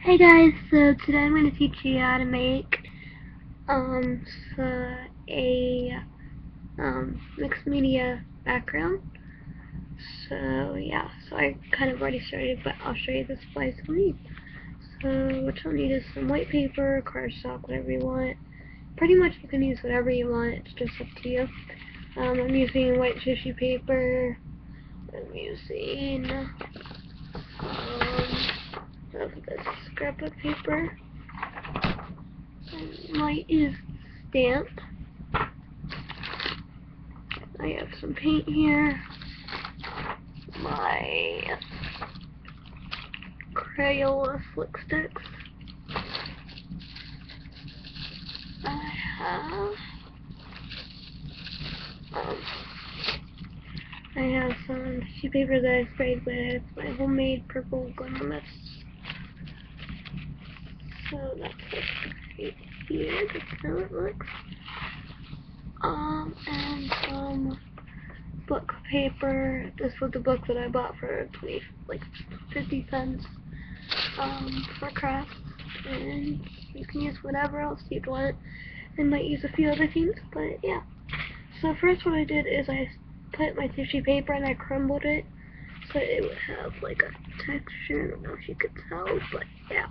Hey guys, so today I'm going to teach you how to make um so a um mixed media background. So yeah, so I kind of already started, but I'll show you the supplies we need. So what you'll need is some white paper, cardstock, whatever you want. Pretty much you can use whatever you want, it's just up to you. Um, I'm using white tissue paper. I'm using um, of this scrapbook paper. And mine is stamp. I have some paint here. My Crayola Slick Stix. I have um I have some tissue paper that I sprayed with my homemade purple glimmer mist. So that's it right here. That's how it looks. Um, and some book paper. This was the book that I bought for 20, like 50 cents um, for crafts. And you can use whatever else you'd want. I might use a few other things, but yeah. So first what I did is I put my tissue paper and I crumbled it so it would have like a texture. I don't know if you could tell, but yeah.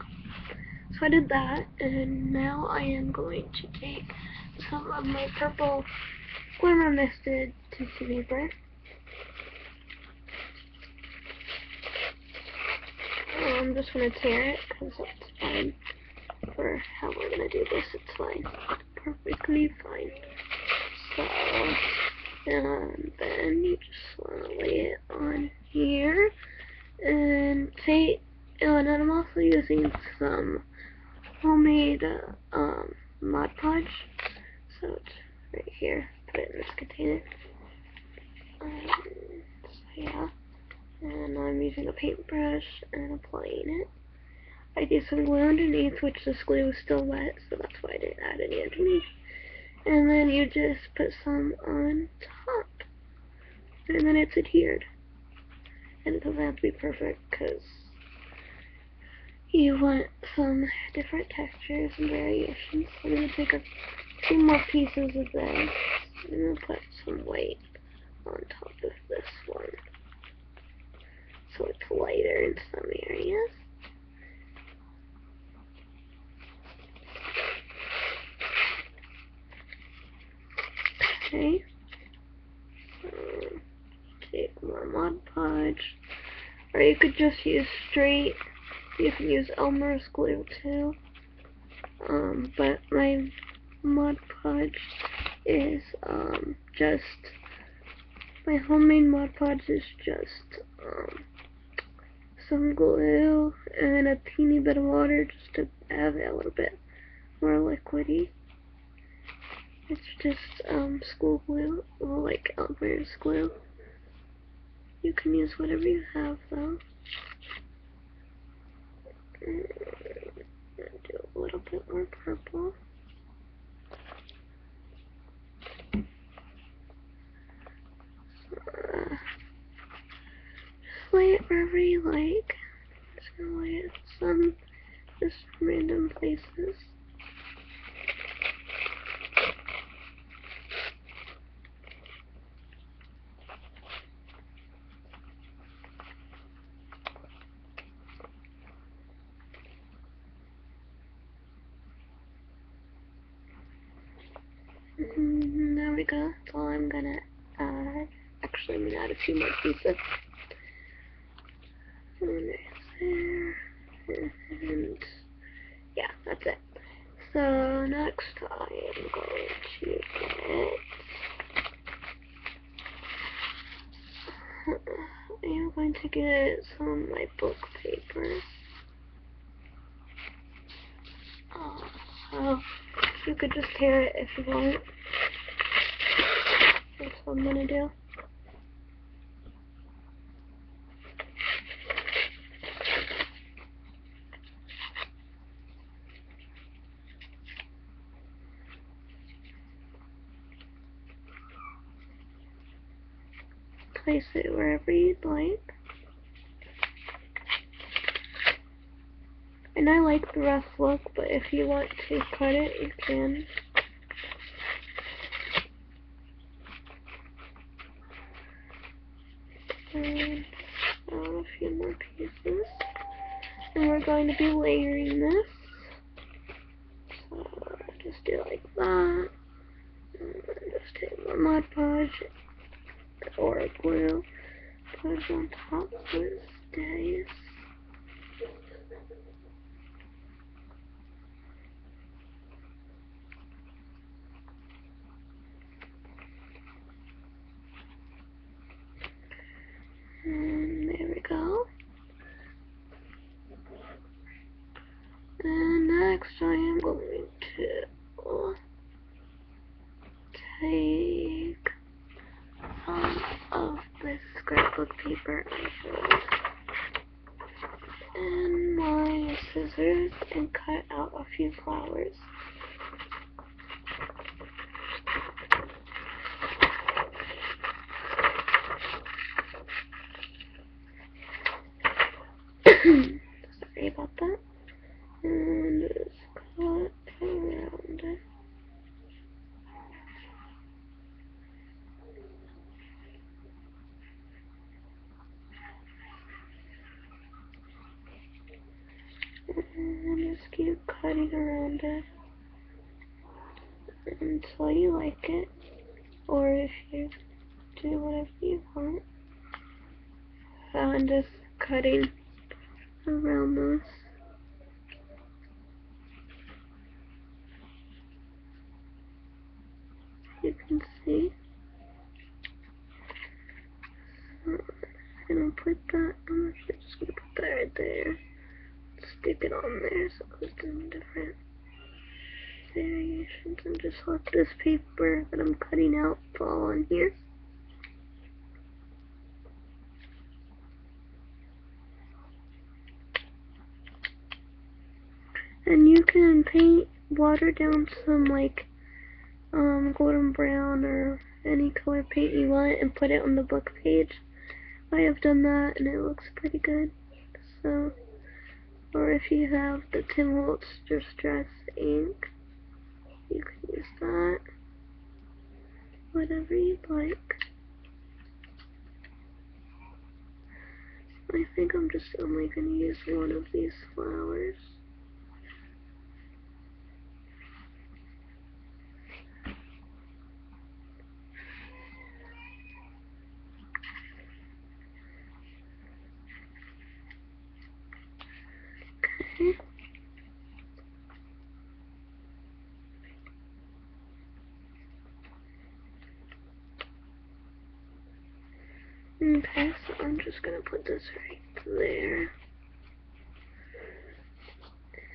So I did that, and now I am going to take some of my purple glimmer misted tissue paper. I'm just going to tear it, because it's fine. For how we're going to do this, it's fine. Perfectly fine. So, and then you just want to lay it on here. And say, and I'm also using some homemade um, Mod Podge. So it's right here. Put it in this container. Um, so yeah. And I'm using a paintbrush and applying it. I did some glue underneath, which this glue was still wet, so that's why I didn't add any underneath. And then you just put some on top. And then it's adhered. And it doesn't have to be perfect, because you want some different textures and variations. I'm going to take up two more pieces of this and put some white on top of this one. So it's lighter in some areas. Okay. Um, take more Mod Podge. Or you could just use straight you can use Elmer's glue too. Um, but my Mod Podge is um, just my homemade Mod Podge is just um, some glue and a teeny bit of water just to have it a little bit more liquidy. It's just um, school glue, or like Elmer's glue. You can use whatever you have though. Do a little bit more purple. Uh, lay it wherever you like. Just gonna lay it some just random places. Mm-hmm, there we go. That's all I'm gonna add. Actually, I'm gonna add a few more pieces. And. And yeah, that's it. So next I am going to get I am going to get some of my book paper. Oh, uh, so you could just tear it if you want. That's what I'm gonna do. Place it wherever you'd like. And I like the rough look, but if you want to cut it, you can. And add a few more pieces. And we're going to be layering this. So just do like that. And just take my Mod Podge or glue. Put it on top so it stays. And there we go. And next I am going to take um, some of this scrapbook paper and my scissors and cut out a few flowers. Sorry about that. And just cut around it. And just keep until you like it. Or if you do whatever you want. So I'm just cutting around this. You can see. So I'm gonna put that, I'm actually just gonna put that right there. Stick it on there so it's a different variations and just let this paper that I'm cutting out fall on here. And you can paint, water down some like um, golden brown or any color paint you want and put it on the book page. I have done that and it looks pretty good. So, or if you have the Tim Holtz Distress ink, you can use that. Whatever you'd like. I think I'm just only going to use one of these flowers. Okay. Okay, so I'm just gonna put this right there.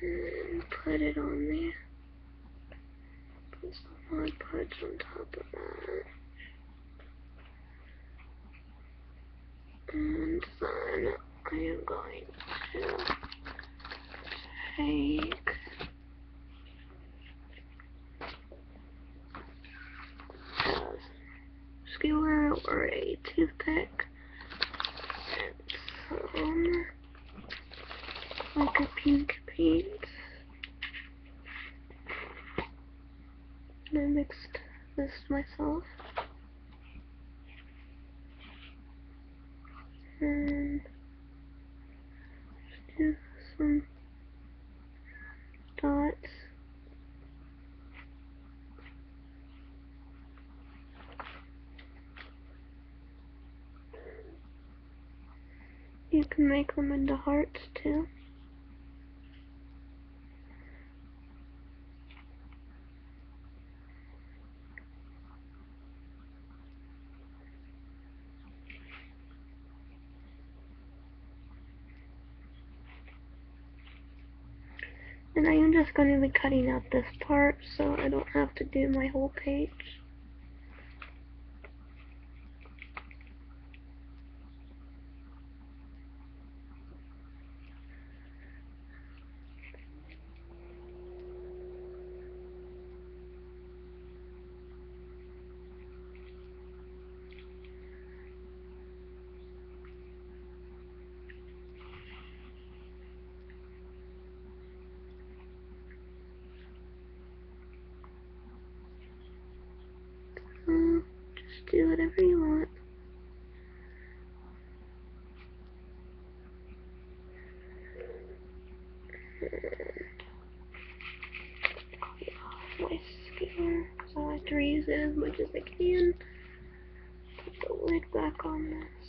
And put it on there. Put some Mod Podge on top of that. And then I am going to take a skewer or a toothpick and some like a pink paint. And I mixed this myself. And do some dots. You can make them into hearts too. And I am just going to be cutting out this part so I don't have to do my whole page. Do whatever you want. my skewer because I like to reuse it as much as I can. Put the lid back on this.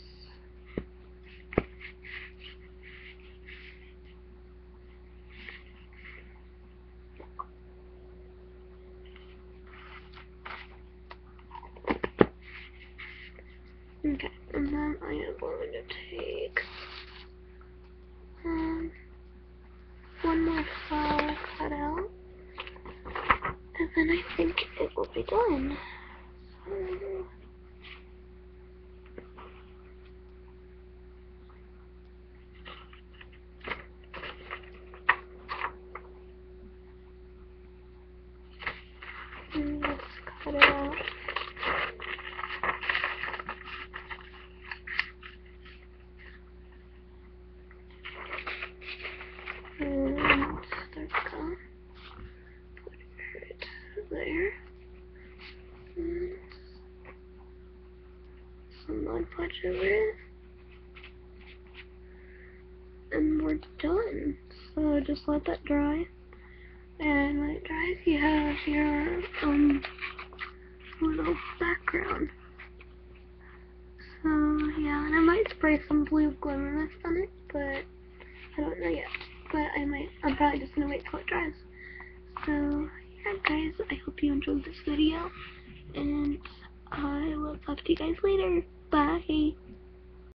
Okay, and then Going to take um, one more flower cut out, and then I think it will be done. So, and let's cut it out. And start going. Put it there. And some Mod Podge over it. And we're done. So just let that dry. And when it dries, you have your um little background. So yeah, and I might spray some blue glimmer mist on it, but I don't know yet. But I might. I'm probably just gonna wait till it dries. So guys, I hope you enjoyed this video, and I will talk to you guys later. Bye.